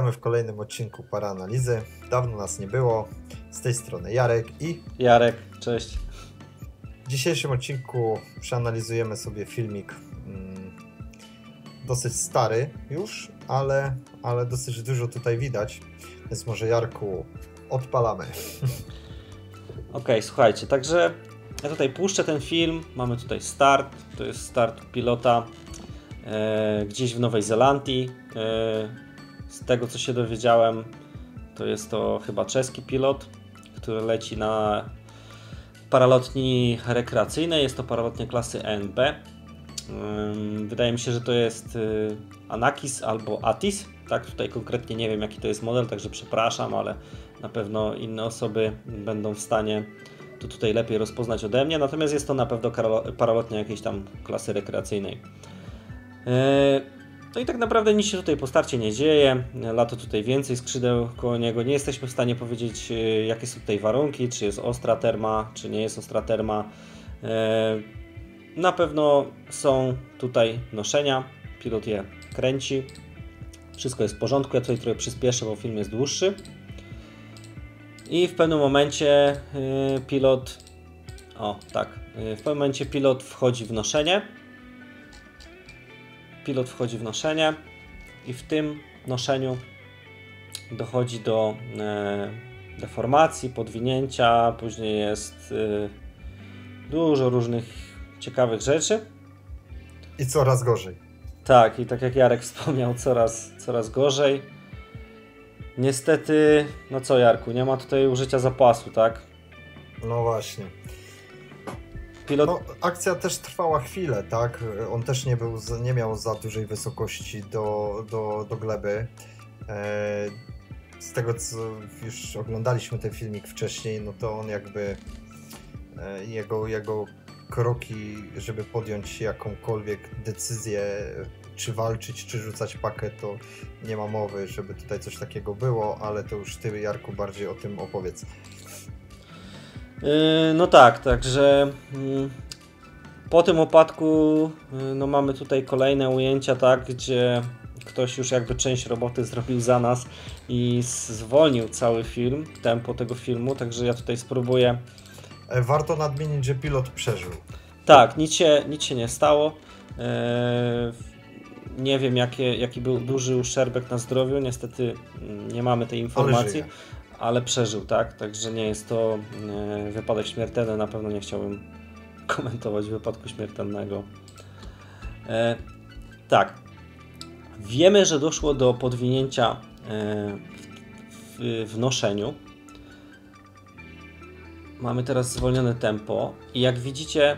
Witamy w kolejnym odcinku Paraanalizy. Dawno nas nie było. Z tej strony Jarek i Jarek, cześć. w dzisiejszym odcinku przeanalizujemy sobie filmik mm, dosyć stary już, ale, ale dosyć dużo tutaj widać. Więc może Jarku odpalamy. Okej, słuchajcie, także ja tutaj puszczę ten film. Mamy tutaj start. To jest start pilota e, gdzieś w Nowej Zelandii. E, z tego co się dowiedziałem, to jest to chyba czeski pilot, który leci na paralotni rekreacyjnej. Jest to paralotnia klasy ENB. Ym, Wydaje mi się, że to jest y, Anakis albo Atis. Tak, tutaj konkretnie nie wiem jaki to jest model, także przepraszam, ale na pewno inne osoby będą w stanie to tutaj lepiej rozpoznać ode mnie. Natomiast jest to na pewno paralotnia jakiejś tam klasy rekreacyjnej. No i tak naprawdę nic się tutaj po starcie nie dzieje. Lato tutaj więcej skrzydeł koło niego. Nie jesteśmy w stanie powiedzieć, yy, jakie są tutaj warunki, czy jest ostra terma, czy nie jest ostra terma. Yy, Na pewno są tutaj noszenia. Pilot je kręci. Wszystko jest w porządku. Ja tutaj trochę przyspieszę, bo film jest dłuższy. I w pewnym momencie yy, pilot. O, tak. W pewnym momencie pilot wchodzi w noszenie. Pilot wchodzi w noszenie i w tym noszeniu dochodzi do e, deformacji, podwinięcia. Później jest e, dużo różnych ciekawych rzeczy. I coraz gorzej. Tak, i tak jak Jarek wspomniał, coraz, coraz gorzej. Niestety, no co Jarku, nie ma tutaj użycia zapasu, tak? No właśnie. Pilot. No, akcja też trwała chwilę, tak? On też nie, był, nie miał za dużej wysokości do, do, do gleby. E, z tego, co już oglądaliśmy ten filmik wcześniej, no to on jakby e, jego, jego kroki, żeby podjąć jakąkolwiek decyzję, czy walczyć, czy rzucać pakę, to nie ma mowy, żeby tutaj coś takiego było, ale to już ty, Jarku, bardziej o tym opowiedz. Yy, no tak, także mm, po tym opadku yy, no mamy tutaj kolejne ujęcia, tak, gdzie ktoś już jakby część roboty zrobił za nas i zwolnił cały film, tempo tego filmu, także ja tutaj spróbuję. E, Warto nadmienić, że pilot przeżył. Tak, nic się, nic się nie stało. Yy, nie wiem, jakie, jaki był duży uszczerbek na zdrowiu, niestety mm, nie mamy tej informacji. Ale przeżył, tak? Także nie jest to e, wypadek śmiertelny. Na pewno nie chciałbym komentować wypadku śmiertelnego. E, tak. Wiemy, że doszło do podwinięcia e, w, w noszeniu. Mamy teraz zwolnione tempo i jak widzicie,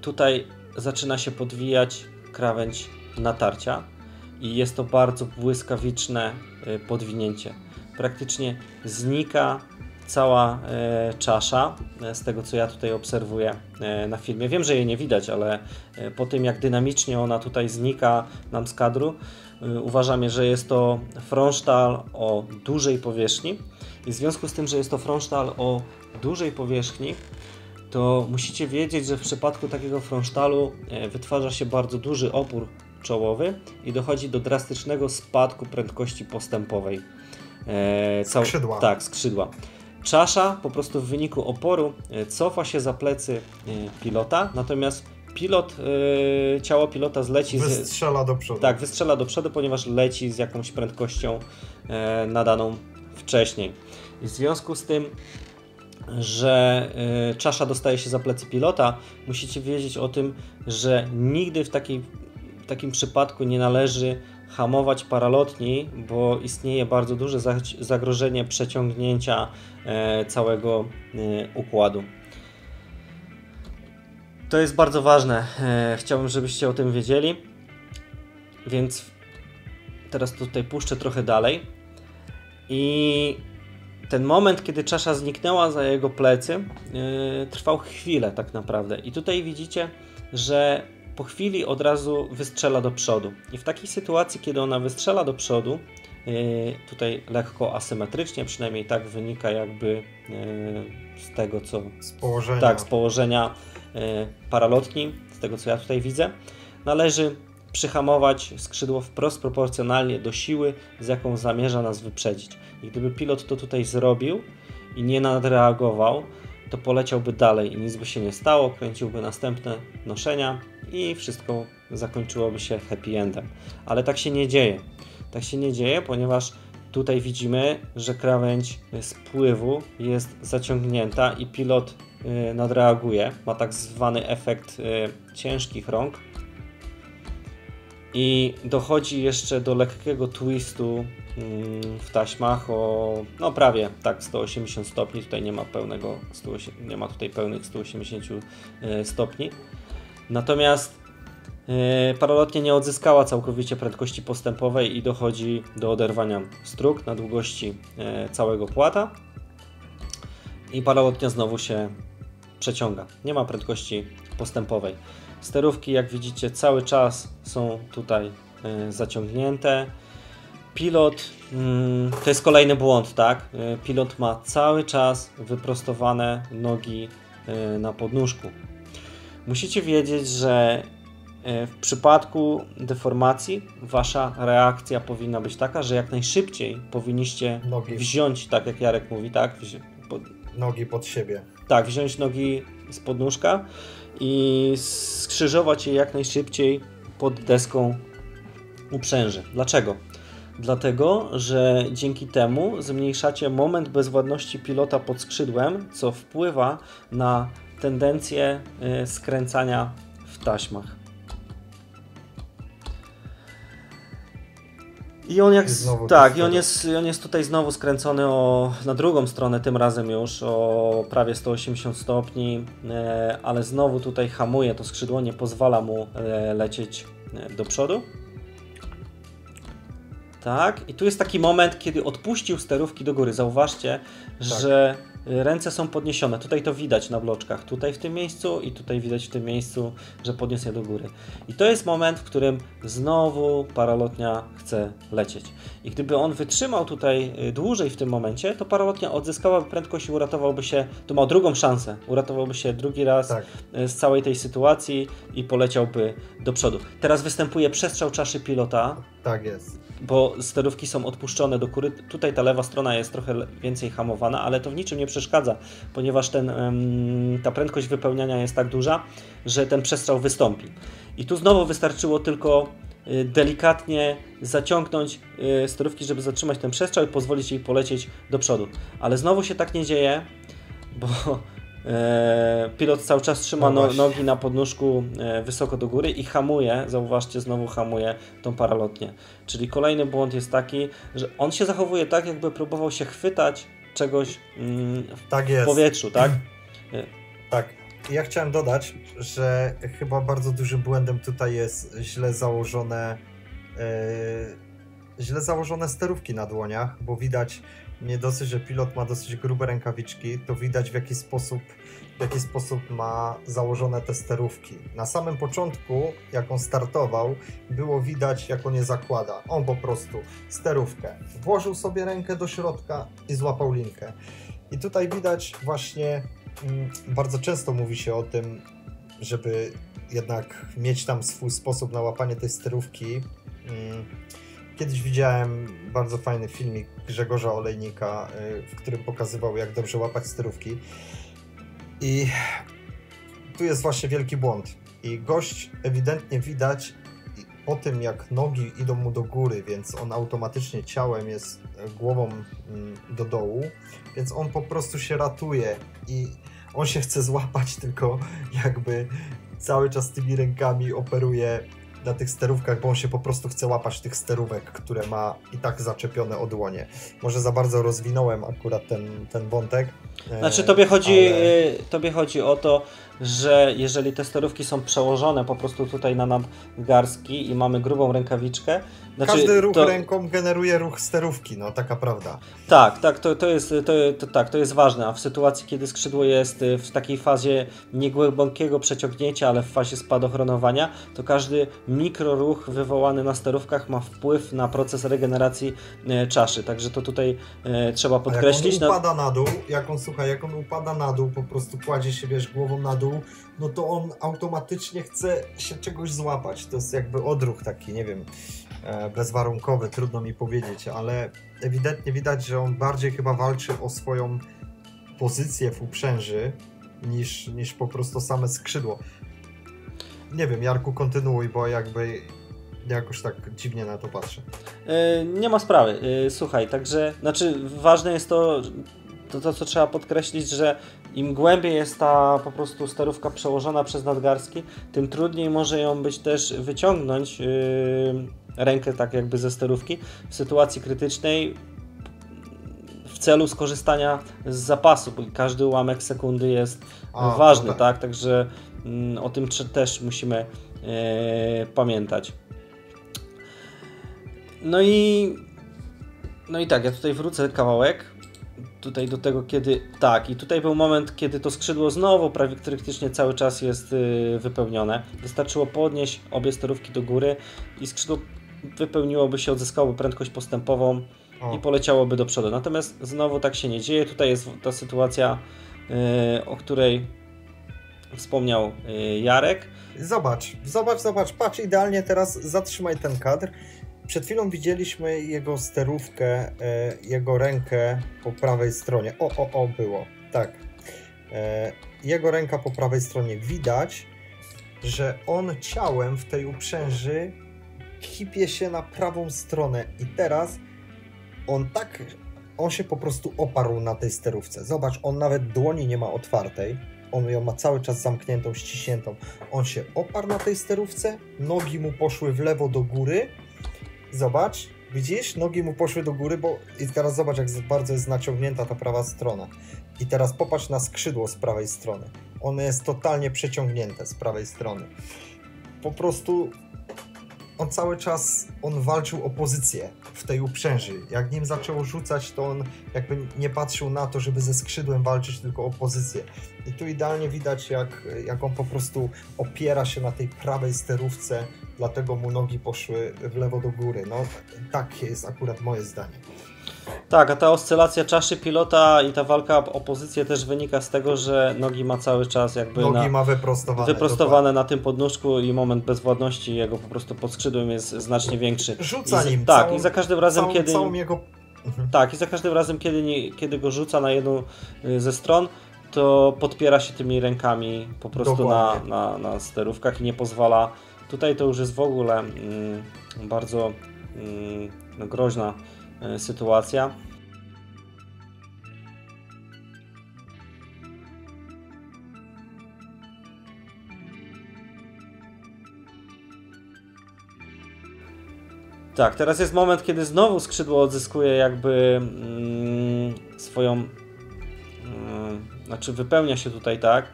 tutaj zaczyna się podwijać krawędź natarcia i jest to bardzo błyskawiczne e, podwinięcie praktycznie znika cała e, czasza, e, z tego co ja tutaj obserwuję e, na filmie. Wiem, że jej nie widać, ale e, po tym jak dynamicznie ona tutaj znika nam z kadru, e, uważamy, że jest to fronsztal o dużej powierzchni i w związku z tym, że jest to fronsztal o dużej powierzchni, to musicie wiedzieć, że w przypadku takiego fronsztalu e, wytwarza się bardzo duży opór czołowy i dochodzi do drastycznego spadku prędkości postępowej. E, cał- Skrzydła. Tak, skrzydła. Czasza po prostu w wyniku oporu e, cofa się za plecy e, pilota, natomiast pilot, e, ciało pilota zleci z, Wystrzela do przodu. tak, wystrzela do przodu, ponieważ leci z jakąś prędkością e, nadaną wcześniej. I w związku z tym, że czasza dostaje się za plecy pilota, musicie wiedzieć o tym, że nigdy w, takiej, w takim przypadku nie należy hamować paralotni, bo istnieje bardzo duże zag- zagrożenie przeciągnięcia e, całego e, układu. To jest bardzo ważne. E, chciałbym, żebyście o tym wiedzieli. Więc teraz tutaj puszczę trochę dalej. I ten moment, kiedy czasza zniknęła za jego plecy, trwał chwilę tak naprawdę. I tutaj widzicie, że po chwili od razu wystrzela do przodu. I w takiej sytuacji, kiedy ona wystrzela do przodu, yy, tutaj lekko asymetrycznie, przynajmniej tak wynika jakby yy, z tego, co Z położenia. tak, z położenia e, paralotni, z tego co ja tutaj widzę, należy przyhamować skrzydło wprost proporcjonalnie do siły, z jaką zamierza nas wyprzedzić. I gdyby pilot to tutaj zrobił i nie nadreagował, to poleciałby dalej i nic by się nie stało, kręciłby następne noszenia i wszystko zakończyłoby się happy endem. Ale tak się nie dzieje. Tak się nie dzieje, ponieważ tutaj widzimy, że krawędź spływu jest zaciągnięta i pilot y, nadreaguje. Ma tak zwany efekt y, ciężkich rąk. I dochodzi jeszcze do lekkiego twistu w taśmach o no prawie tak 180 stopni. Tutaj nie ma pełnego nie ma tutaj pełnych 180 y, stopni. Natomiast E, paralotnia nie odzyskała całkowicie prędkości postępowej i dochodzi do oderwania strug na długości e, całego płata i paralotnia znowu się przeciąga. Nie ma prędkości postępowej. Sterówki, jak widzicie, cały czas są tutaj e, zaciągnięte. Pilot, mm, to jest kolejny błąd, tak? Pilot ma cały czas wyprostowane nogi na podnóżku. Musicie wiedzieć, że E, w przypadku deformacji wasza reakcja powinna być taka, że jak najszybciej powinniście nogi. wziąć, tak jak Jarek mówi, tak? pod... Nogi pod siebie. Tak, wziąć nogi z podnóżka i skrzyżować je jak najszybciej pod deską uprzęży. Dlaczego? Dlatego, że dzięki temu zmniejszacie moment bezwładności pilota pod skrzydłem, co wpływa na tendencję e, skręcania w taśmach. I on jak. tak, i on jest, on jest tutaj znowu skręcony o, na drugą stronę, tym razem już o prawie 180 stopni, e, ale znowu tutaj hamuje to skrzydło, nie pozwala mu e, lecieć e, do przodu. Tak, i tu jest taki moment, kiedy odpuścił sterówki do góry. Zauważcie, tak. że ręce są podniesione. Tutaj to widać na bloczkach. Tutaj w tym miejscu i tutaj widać w tym miejscu, że podniósł je do góry. I to jest moment, w którym znowu paralotnia chce lecieć. I gdyby on wytrzymał tutaj y, dłużej w tym momencie, to paralotnia odzyskałaby prędkość i uratowałby się, to ma drugą szansę, uratowałby się drugi raz tak. Y, z całej tej sytuacji i poleciałby do przodu. Teraz występuje przestrzał czaszy pilota. Tak jest bo sterówki są odpuszczone do góry. Tutaj ta lewa strona jest trochę więcej hamowana, ale to w niczym nie przeszkadza, ponieważ ten, ta prędkość wypełniania jest tak duża, że ten przestrzał wystąpi. I tu znowu wystarczyło tylko y, delikatnie zaciągnąć y, sterówki, żeby zatrzymać ten przestrzał i pozwolić jej polecieć do przodu. Ale znowu się tak nie dzieje, bo E, pilot cały czas trzyma no, nogi na podnóżku e, wysoko do góry i hamuje, zauważcie, znowu hamuje tą paralotnię. Czyli kolejny błąd jest taki, że on się zachowuje tak, jakby próbował się chwytać czegoś mm, w, tak w powietrzu, tak? tak. Ja chciałem dodać, że chyba bardzo dużym błędem tutaj jest źle założone yy, źle założone sterówki na dłoniach, bo widać nie dosyć, że pilot ma dosyć grube rękawiczki, to widać w jaki sposób, w jaki sposób ma założone te sterówki. Na samym początku, jak on startował, było widać, jak on je zakłada. On po prostu sterówkę. Włożył sobie rękę do środka i złapał linkę. I tutaj widać właśnie, mm, bardzo często mówi się o tym, żeby jednak mieć tam swój sposób na łapanie tej sterówki. Kiedyś widziałem bardzo fajny filmik Grzegorza Olejnika, y, w którym pokazywał, jak dobrze łapać sterówki. I tu jest właśnie wielki błąd. I gość ewidentnie widać po tym, jak nogi idą mu do góry, więc on automatycznie ciałem jest e, głową mm, do dołu, więc on po prostu się ratuje i on się chce złapać, tylko jakby cały czas tymi rękami operuje na tych sterówkach, bo on się po prostu chce łapać tych sterówek, które ma i tak zaczepione o dłonie. Może za bardzo rozwinąłem akurat ten, ten wątek. Znaczy tobie chodzi, ale... E, tobie chodzi o to, że jeżeli te sterówki są przełożone po prostu tutaj na nadgarstki i mamy grubą rękawiczkę, znaczy, Każdy ruch to... ręką generuje ruch sterówki, no taka prawda. Tak, tak, to, to, jest, to, to, tak, to jest ważne, a w sytuacji, kiedy skrzydło jest y, w takiej fazie niegłębokiego przeciągnięcia, ale w fazie spadochronowania, to każdy mikroruch wywołany na sterówkach ma wpływ na proces regeneracji y, czaszy, także to tutaj e, trzeba podkreślić. A jak on upada na dół, jak on, słuchaj, jak on upada na dół, po prostu kładzie się, wiesz, głową na dół, przodu, no to on automatycznie chce się czegoś złapać. To jest jakby odruch taki, nie wiem, e, bezwarunkowy, trudno mi powiedzieć, ale ewidentnie widać, że on bardziej chyba walczy o swoją pozycję w uprzęży niż, niż po prostu same skrzydło. Nie wiem, Jarku, kontynuuj, bo jakby jakoś tak dziwnie na to patrzę. Yy, nie ma sprawy. Yy, słuchaj, także, znaczy ważne jest to, to, to, co trzeba podkreślić, że im głębiej jest ta po prostu sterówka przełożona przez nadgarstki, tym trudniej może ją być też wyciągnąć yy, rękę tak jakby ze sterówki w sytuacji krytycznej w celu skorzystania z zapasu, bo każdy ułamek sekundy jest A, ważny, tak. tak? Także mm, o tym też musimy yy, pamiętać. No i no i tak, ja tutaj wrócę kawałek tutaj do tego, kiedy. Tak, i tutaj był moment, kiedy to skrzydło znowu prawie praktycznie cały czas jest yy, wypełnione. Wystarczyło podnieść obie sterówki do góry i skrzydło wypełniłoby się, odzyskałoby prędkość postępową o. i poleciałoby do przodu. Natomiast znowu tak się nie dzieje. Tutaj jest ta sytuacja, yy, o której wspomniał yy, Jarek. Zobacz, zobacz, zobacz, patrz idealnie teraz zatrzymaj ten kadr przed chwilą widzieliśmy jego sterówkę, e, jego rękę po prawej stronie. O, o, o, było. Tak. E, jego ręka po prawej stronie. Widać, że on ciałem w tej uprzęży kipie się na prawą stronę i teraz on tak, on się po prostu oparł na tej sterówce. Zobacz, on nawet dłoni nie ma otwartej, on ją ma cały czas zamkniętą, ściśniętą. On się oparł na tej sterówce, nogi mu poszły w lewo do góry Zobacz, widzisz? Nogi mu poszły do góry, bo i teraz zobacz, jak bardzo jest naciągnięta ta prawa strona. I teraz popatrz na skrzydło z prawej strony. One jest totalnie przeciągnięte z prawej strony. Po prostu on cały czas on walczył o pozycję w tej uprzęży. Jak nim zaczęło rzucać, to on jakby nie patrzył na to, żeby ze skrzydłem walczyć, tylko o pozycję. I tu idealnie widać, jak, jak on po prostu opiera się na tej prawej sterówce, dlatego mu nogi poszły w lewo do góry. No tak jest akurat moje zdanie. Tak, a ta oscylacja czaszy pilota i ta walka o pozycję też wynika z tego, że nogi ma cały czas jakby nogi na, ma wyprostowane, wyprostowane na tym podnóżku i moment bezwładności jego po prostu pod skrzydłem jest znacznie większy. Rzuca I, nim. Tak, całą, i za każdym razem, całą, kiedy... Całą jego... Mhm. Tak, i za każdym razem, kiedy, nie, kiedy go rzuca na jedną y, ze stron, to podpiera się tymi rękami po prostu na, na, na sterówkach i nie pozwala. Tutaj to już jest w ogóle mm, bardzo mm, groźna y, sytuacja. Tak, teraz jest moment, kiedy znowu skrzydło odzyskuje jakby mm, swoją. Mm, znaczy, wypełnia się tutaj tak.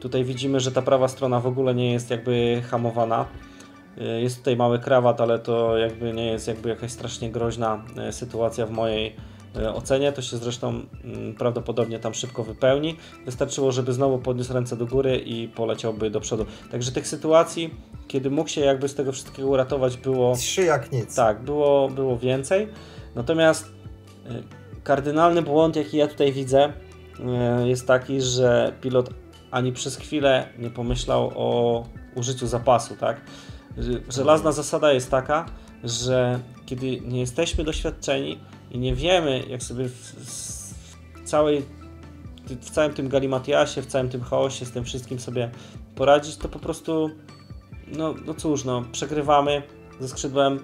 Tutaj widzimy, że ta prawa strona w ogóle nie jest jakby hamowana. Y, jest tutaj mały krawat, ale to jakby nie jest jakby jakaś strasznie groźna y, sytuacja w mojej y, ocenie. To się zresztą mm, prawdopodobnie tam szybko wypełni. Wystarczyło, żeby znowu podniósł ręce do góry i poleciałby do przodu. Także tych sytuacji kiedy mógł się jakby z tego wszystkiego uratować, było. Trzy jak nic. Tak, było, było więcej. Natomiast kardynalny błąd, jaki ja tutaj widzę, jest taki, że pilot ani przez chwilę nie pomyślał o użyciu zapasu, tak? Żelazna zasada jest taka, że kiedy nie jesteśmy doświadczeni i nie wiemy, jak sobie w, w całej w całym tym galimatiasie, w całym tym chaosie, z tym wszystkim sobie poradzić, to po prostu no, no cóż, no, przegrywamy ze skrzydłem,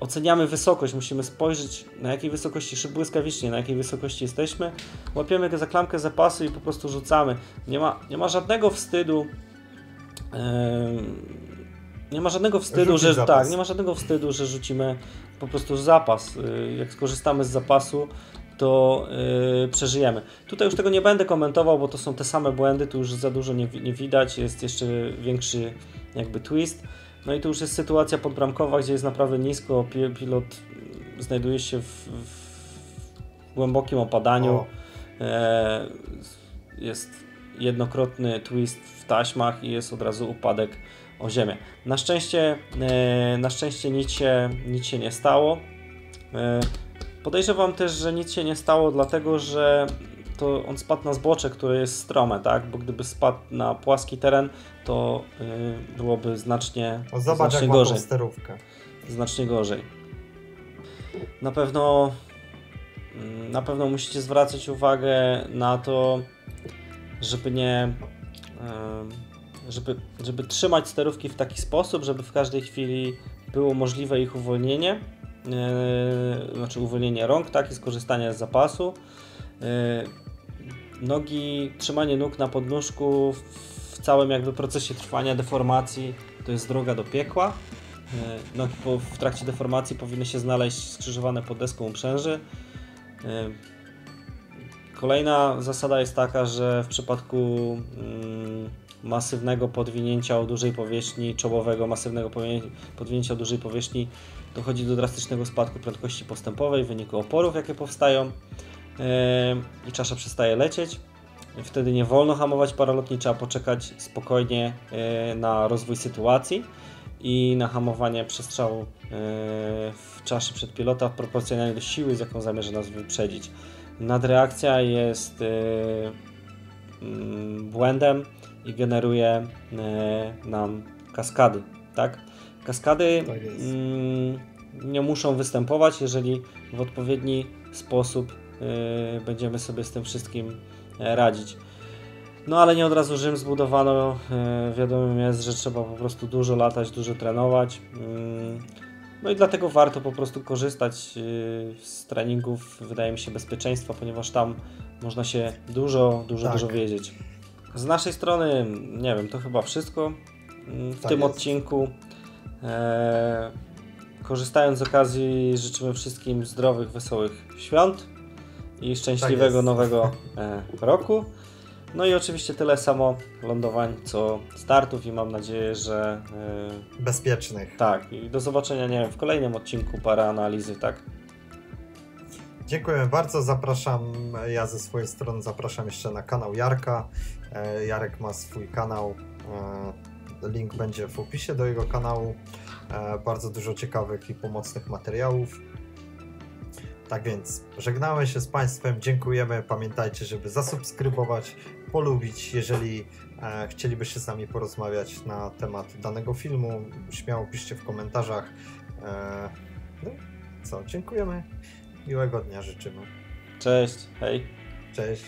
oceniamy wysokość, musimy spojrzeć na jakiej wysokości, szyb błyskawicznie, na jakiej wysokości jesteśmy, łapiemy go za klamkę zapasu i po prostu rzucamy. Nie ma, nie ma żadnego wstydu, yy, nie ma żadnego wstydu, że zapas. tak, nie ma żadnego wstydu, że rzucimy po prostu zapas. Yy, jak skorzystamy z zapasu, to yy, przeżyjemy. Tutaj już tego nie będę komentował, bo to są te same błędy, tu już za dużo nie, nie widać, jest jeszcze większy jakby twist. No i tu już jest sytuacja podbramkowa, gdzie jest naprawdę nisko, pilot znajduje się w, w głębokim opadaniu. E, jest jednokrotny twist w taśmach i jest od razu upadek o ziemię. Na szczęście, e, na szczęście nic się, nic się nie stało. E, podejrzewam też, że nic się nie stało, dlatego że to on spadł na zbocze, które jest strome, tak? Bo gdyby spadł na płaski teren, to yy, byłoby znacznie, O, zobacz, znacznie jak gorzej. sterówkę. Znacznie gorzej. Na pewno mm, na pewno musicie zwracać uwagę na to, żeby nie żeby, żeby trzymać sterówki w taki sposób, żeby w każdej chwili było możliwe ich uwolnienie, e, znaczy uwolnienie rąk, tak, i skorzystanie z zapasu. Nogi, trzymanie nóg na podnóżku w całym jakby procesie trwania deformacji to jest droga do piekła. E, Nogi po, w trakcie deformacji powinny się znaleźć skrzyżowane pod deską uprzęży. E, Kolejna zasada jest taka, że w przypadku mm, masywnego podwinięcia o dużej powierzchni, czołowego masywnego podwinięcia o dużej powierzchni dochodzi do drastycznego spadku prędkości postępowej w wyniku oporów, jakie powstają i czasza przestaje lecieć. Wtedy nie wolno hamować paralotni, trzeba poczekać spokojnie yy, na rozwój sytuacji i na hamowanie przestrzału yy, w czaszy przed pilota proporcjonalnie do siły, z jaką zamierza nas wyprzedzić. Nadreakcja jest yy, mm, błędem i generuje nam kaskady, tak? Kaskady Tak mm, nie muszą występować, jeżeli w odpowiedni sposób będziemy sobie z tym wszystkim e, radzić. No ale nie od razu Rzym zbudowano. Yy, wiadomym jest, że trzeba po prostu dużo latać, dużo trenować. Yy, no i dlatego warto po prostu korzystać z treningów, wydaje mi się, bezpieczeństwa, ponieważ tam można się dużo, dużo, Tak. dużo wiedzieć. Z naszej strony, nie wiem, to chyba wszystko w Tak tym jest. odcinku. Eee, korzystając z okazji, życzymy wszystkim zdrowych, wesołych świąt i szczęśliwego Tak nowego e, roku. No i oczywiście tyle samo lądowań, co startów i mam nadzieję, że e, Bezpiecznych. tak. I do zobaczenia, nie wiem, w kolejnym odcinku para analizy, tak? Dziękuję bardzo. Zapraszam, ja ze swojej strony zapraszam jeszcze na kanał Jarka. E, Jarek ma swój kanał. Link będzie w opisie do jego kanału. Bardzo dużo ciekawych i pomocnych materiałów. Tak więc żegnamy się z Państwem. Dziękujemy. Pamiętajcie, żeby zasubskrybować, polubić. Jeżeli e, chcielibyście z nami porozmawiać na temat danego filmu, śmiało piszcie w komentarzach. E, no co? Dziękujemy. Miłego dnia życzymy. Cześć, hej. Cześć.